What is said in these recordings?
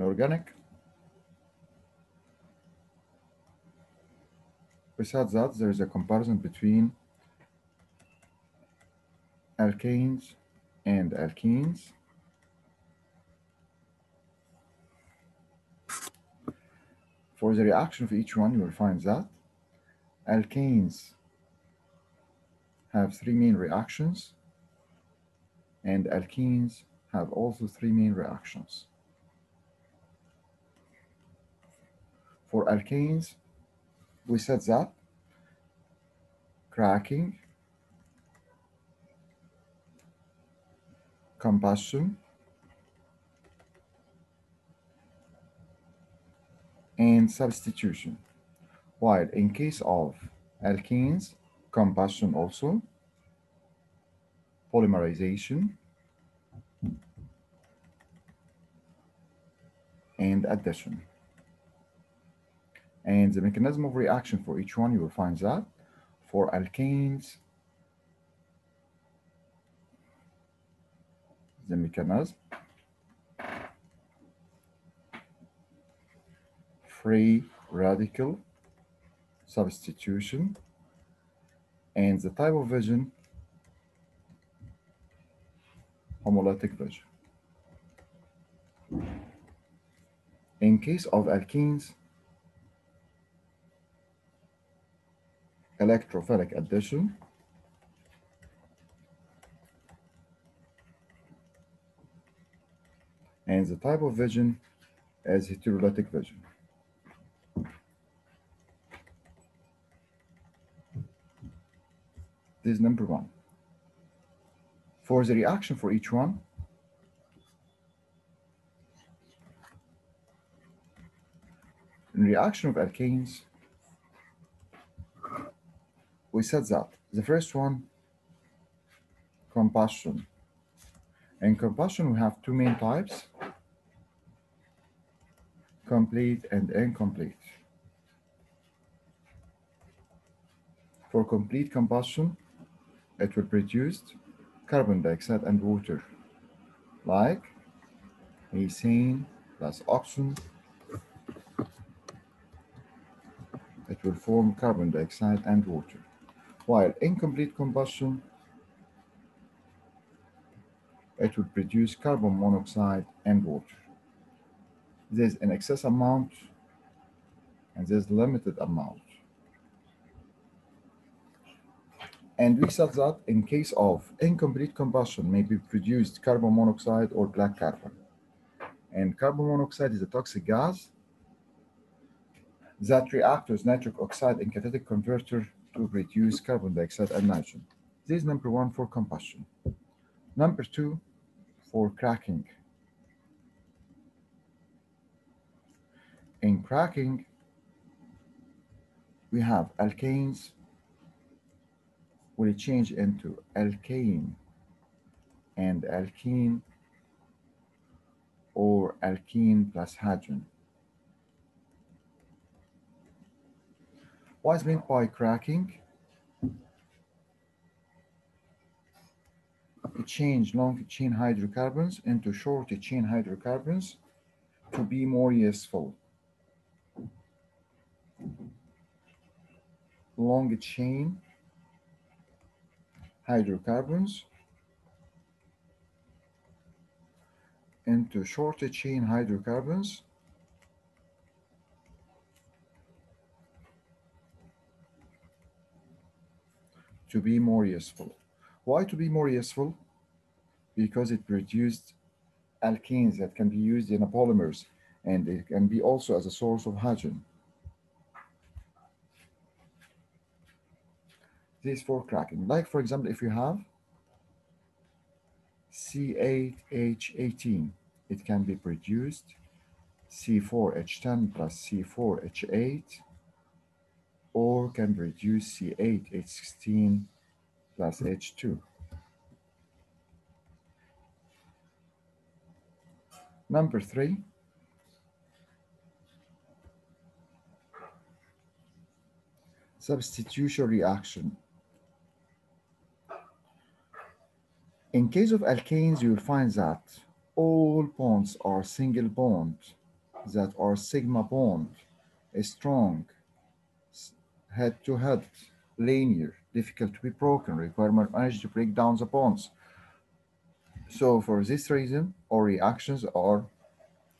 inorganic. Besides that, there is a comparison between alkanes and alkenes. For the reaction of each one, you will find that alkanes have three main reactions and alkenes have also three main reactions. For alkanes, we said that. Cracking, combustion, and substitution. While in case of alkenes, combustion also, polymerization, and addition. And the mechanism of reaction for each one, you will find that for alkanes, the mechanism free radical substitution and the type of fission homolytic fission. In case of alkenes, electrophilic addition and the type of fission is heterolytic fission. This is number one. For the reaction for each one, in reaction of alkanes, we said that the first one, combustion. In combustion, we have two main types, complete and incomplete. For complete combustion, it will produce carbon dioxide and water, like methane plus oxygen. It will form carbon dioxide and water. While incomplete combustion, it would produce carbon monoxide and water. There's an excess amount and there's limited amount. And we said that in case of incomplete combustion may be produced carbon monoxide or black carbon. And carbon monoxide is a toxic gas that reacts with nitric oxide in catalytic converter to produce carbon dioxide and nitrogen. This is number one for combustion. Number two, for cracking. In cracking, we have alkanes will change into alkane and alkene or alkene plus hydrogen. What is meant by cracking? To change long chain hydrocarbons into short chain hydrocarbons to be more useful. Long chain hydrocarbons into shorter chain hydrocarbons to be more useful. Why to be more useful? Because it produced alkenes that can be used in polymers and it can be also as a source of hydrogen. This for cracking. Like for example, if you have C8H18, it can be produced C4H10 plus C4H8 or can reduce C8H16 plus H2. Number three, substitution reaction. In case of alkanes, you will find that all bonds are single bond that are sigma bond, is strong, head-to-head, linear, difficult to be broken, require more energy to break down the bonds. So for this reason, all reactions are,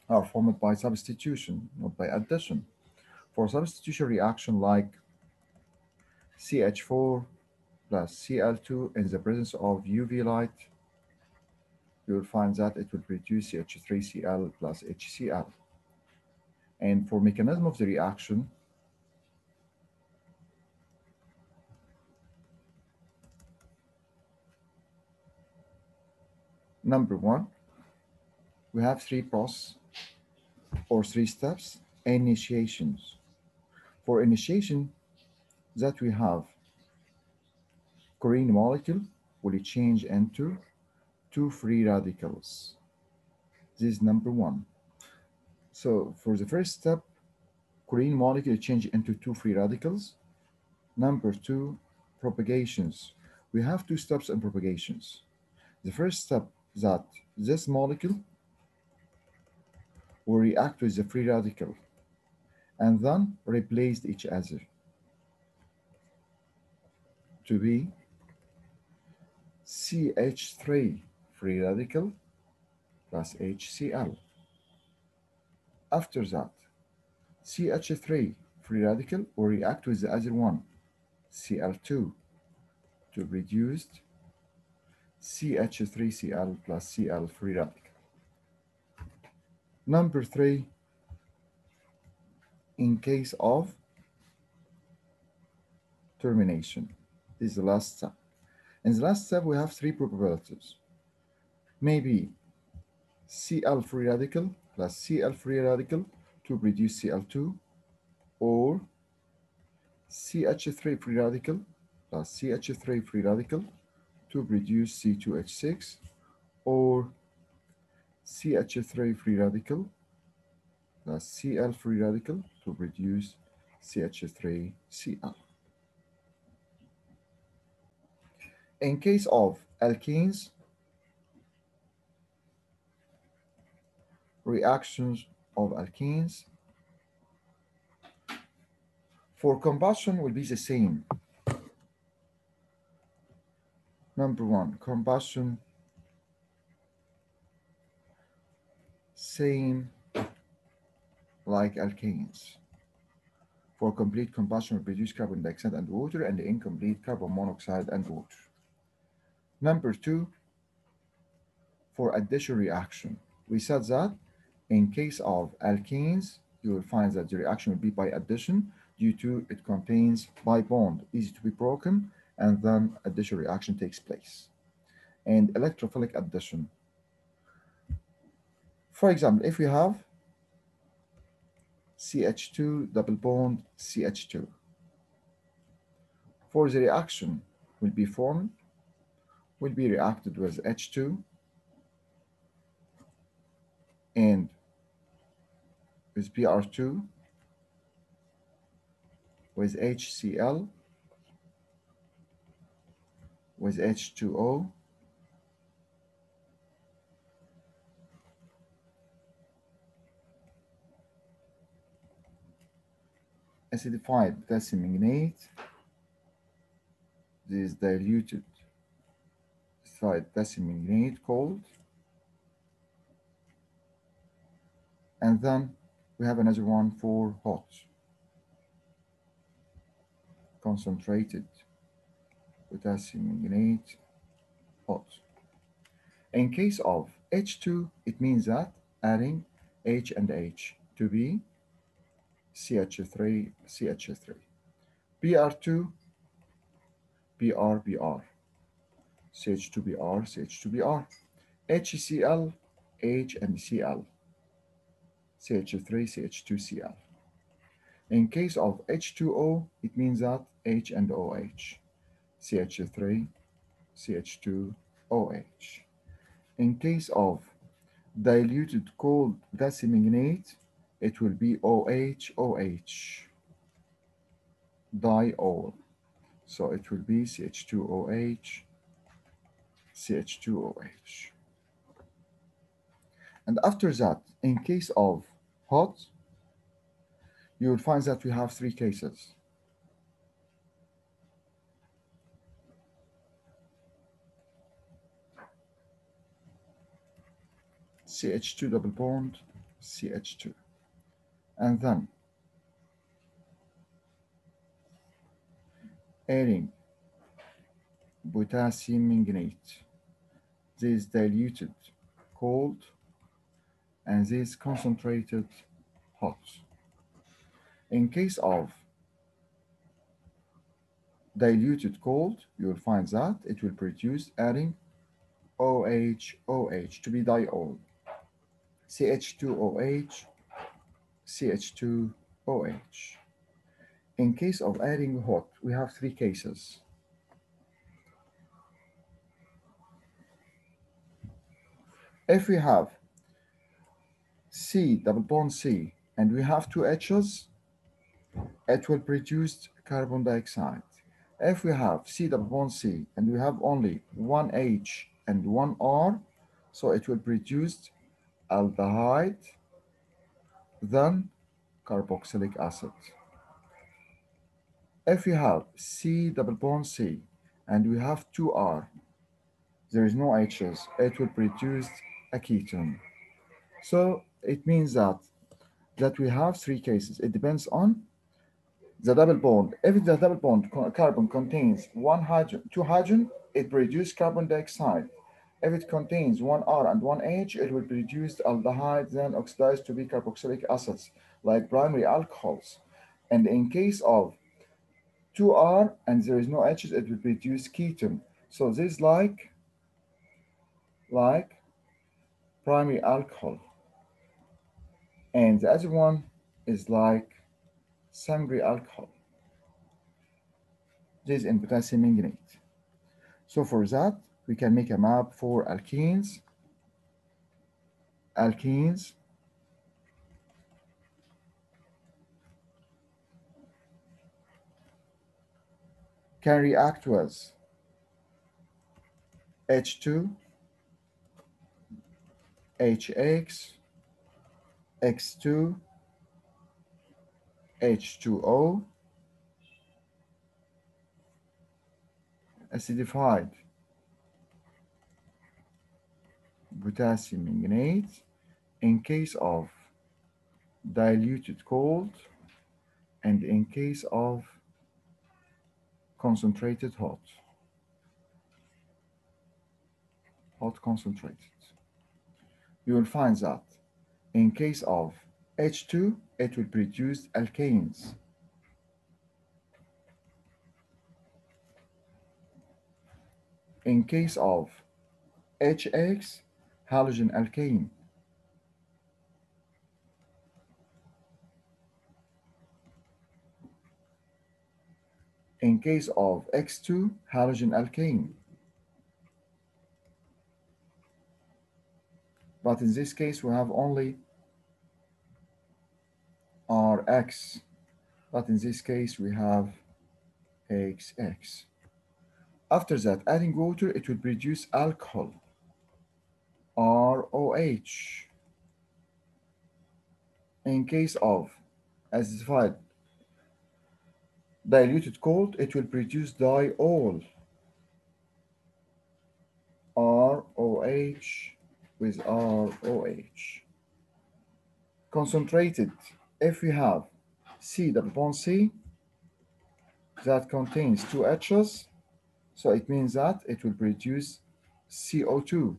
are formed by substitution, not by addition. For substitution reaction like CH4 plus Cl2 in the presence of UV light, you will find that it will produce CH3Cl plus HCl. And for mechanism of the reaction, number one, we have three process or three steps, initiations. For initiation, that we have chlorine molecule will change into two free radicals. This is number one. So for the first step, chlorine molecule change into two free radicals. Number two, propagations. We have two steps in propagations. The first step that this molecule will react with the free radical and then replace each other to be CH3 free radical plus HCl. After that, CH3 free radical will react with the other one, Cl2, to produce CH3Cl plus Cl free radical. Number three, in case of termination, this is the last step. In the last step, we have three probabilities. Maybe Cl free radical plus Cl free radical to produce Cl2, or CH3 free radical plus CH3 free radical to reduce C2H6 or CH3 free radical plus Cl free radical to reduce CH3Cl. In case of alkenes, reactions of alkenes for combustion will be the same. Number one, combustion, same like alkanes. For complete combustion, we produce carbon dioxide and water, and incomplete carbon monoxide and water. Number two, for addition reaction, we said that in case of alkenes, you will find that the reaction will be by addition due to it contains pi bond, easy to be broken, and then addition reaction takes place. And electrophilic addition. For example, if we have CH2 double bond CH2, for the reaction will be formed, will be reacted with H2 and with Br2 with HCl with H2O acidified potassium manganate this diluted acidified potassium manganate cold. And then we have another one for hot. Concentrated potassium manganate hot. In case of H2, it means that adding H and H to be CH3, CH3. Br2, Br, Br. CH2Br, CH2Br. HCl, H and Cl. CH3, CH2Cl. In case of H2O, it means that H and OH. CH3, CH2, OH. In case of diluted cold manganate, it will be OH, OH, diol. So it will be CH2OH, CH2OH. And after that, in case of hot, you will find that we have three cases. CH2 double bond, CH2. And then adding potassium manganate. This diluted cold and this concentrated hot. In case of diluted cold, you will find that it will produce adding OH, OH to be diol. CH2OH, CH2OH. In case of adding hot, we have three cases. If we have C, double bond C, and we have two H's, it will produce carbon dioxide. If we have C double bond C and we have only one H and one R, so it will produce aldehyde, then carboxylic acid. If we have C double bond C and we have two R, there is no H's, it will produce a ketone. So it means that that we have three cases. It depends on the double bond. If the double bond carbon contains one hydrogen, two hydrogen, it produces carbon dioxide. If it contains one R and one H, it will produce aldehyde, then oxidized to be carboxylic acids, like primary alcohols. And in case of two R and there is no H's, it will produce ketone. So this is like, like primary alcohol. And the other one is like secondary alcohol. This is in potassium manganate. So for that, we can make a map for alkenes. Alkenes. Can react with H2, HX, X2, H2O, acidified potassium manganate in case of diluted cold and in case of concentrated hot. Hot concentrated. You will find that in case of H2, it will produce alkanes. In case of HX, halogen alkane. In case of X2, halogen alkane. But in this case, we have only Rx. But in this case, we have XX. After that, adding water, it will produce alcohol, ROH. In case of acidified diluted cold, it will produce diol, ROH with ROH. Concentrated, if we have C double bond C, that contains two H's, so it means that it will produce CO2.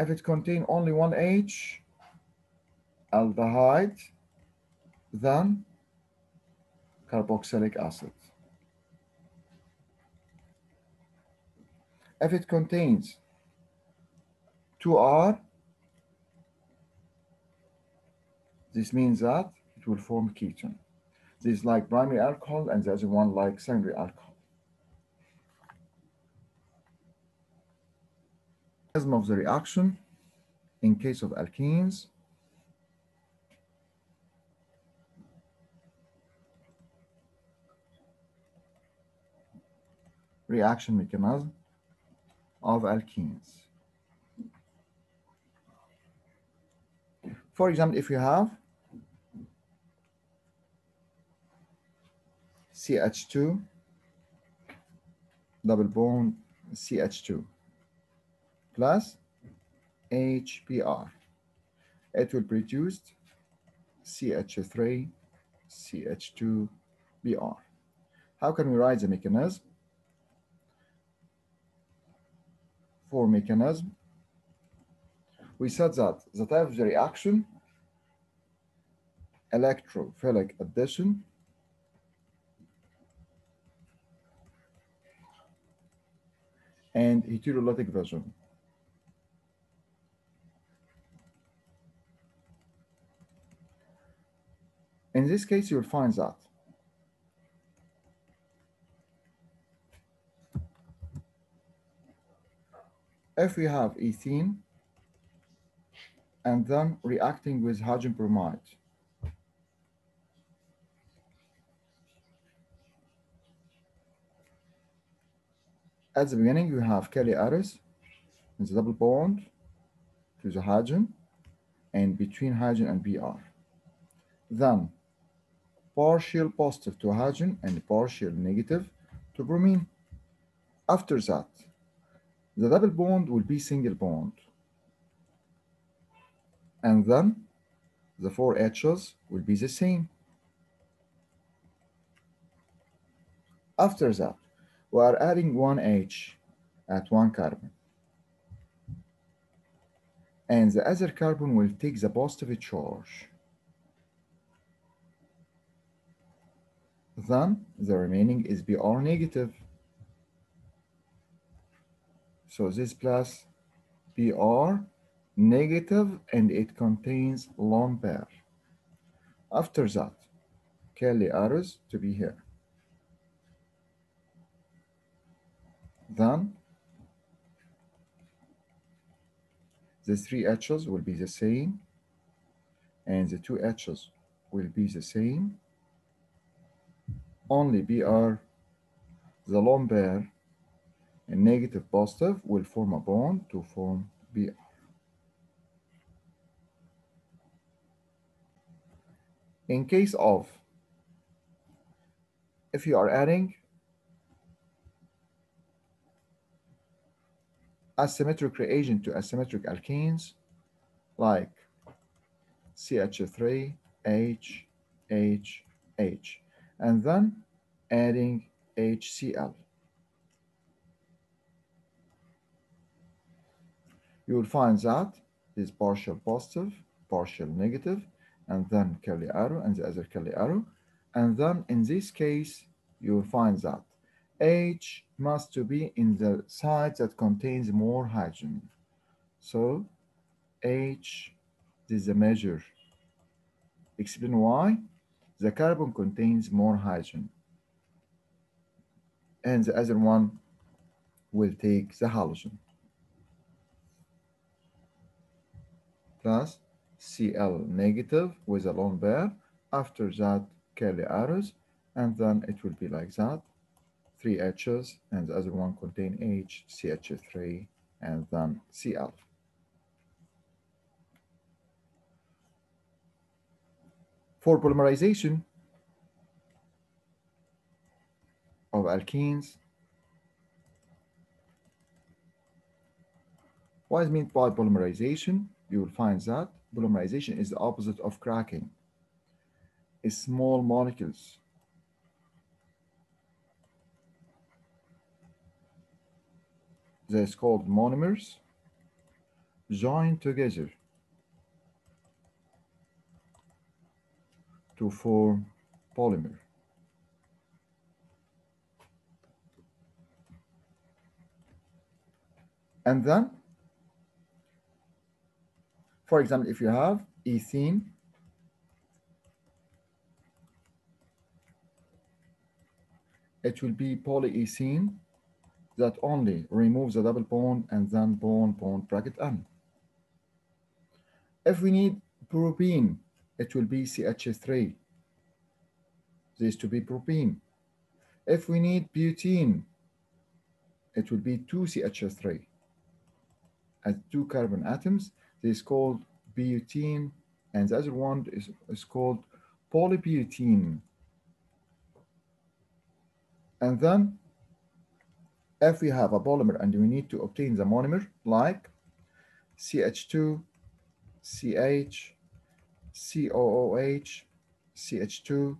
If it contains only one H, aldehyde, then carboxylic acid. If it contains 2R, this means that it will form ketone. This is like primary alcohol and the other one like secondary alcohol. Mechanism of the reaction in case of alkenes. Reaction mechanism of alkenes. For example, if you have CH2 double bond CH2 plus HBr. It will produce CH3 CH2Br. How can we write the mechanism? For mechanism, we said that the type of the reaction, electrophilic addition, and heterolytic fission. In this case, you'll find that if we have ethene and then reacting with hydrogen bromide, at the beginning you have curly arrows in the double bond to the hydrogen and between hydrogen and Br. Then partial positive to hydrogen and partial negative to bromine. After that, the double bond will be single bond. And then the four H's will be the same. After that, we are adding one H at one carbon. And the other carbon will take the positive charge. Then the remaining is Br negative. So this plus Br negative and it contains lone pair. After that, curly arrows to be here. Then the three H's will be the same and the two H's will be the same. Only Br, the lone pair and negative positive will form a bond to form Br. In case of, if you are adding asymmetric reagent to asymmetric alkenes, like CH3, H, H, H, and then adding HCl. You will find that is partial positive, partial negative, and then curly arrow and the other curly arrow. And then in this case, you will find that H must to be in the side that contains more hydrogen. So H is a measure. Explain why. The carbon contains more hydrogen. And the other one will take the halogen. Plus Cl negative with a lone pair. After that, curly arrows. And then it will be like that three H's, and the other one contain H, CH3, and then Cl. For polymerization of alkenes, what is meant by polymerization? You will find that polymerization is the opposite of cracking. It's small molecules that's called monomers join together to form polymer. And then, for example, if you have ethene it will be polyethene that only removes the double bond and then bond bond bracket N. If we need propene, it will be CH3. This to be propene. If we need butene, it will be 2CH3. As two carbon atoms, this is called butene and the other one is, is called polybutene. And then if we have a polymer and we need to obtain the monomer like CH2, CH, COOH, CH2,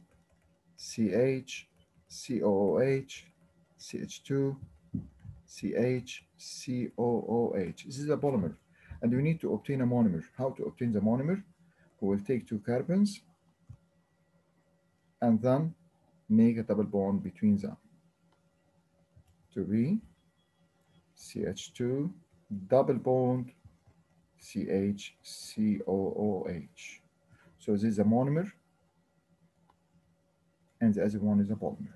CH, COOH, CH2, CH, COOH. This is a polymer. And we need to obtain a monomer. How to obtain the monomer? We will take two carbons and then make a double bond between them to be CH2 double bond CH COOH. So this is a monomer and the other one is a polymer.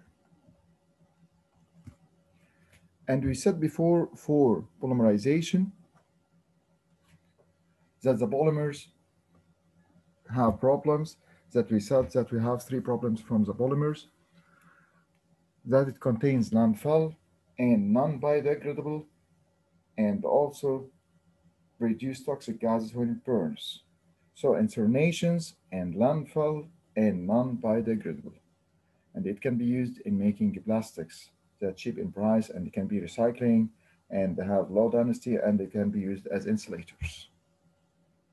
And we said before for polymerization that the polymers have problems that we said that we have three problems from the polymers that it contains non-fill and non-biodegradable and also produce toxic gases when it burns. So incinerations and landfill and non-biodegradable. And it can be used in making plastics that are cheap in price and it can be recycling and they have low density and they can be used as insulators.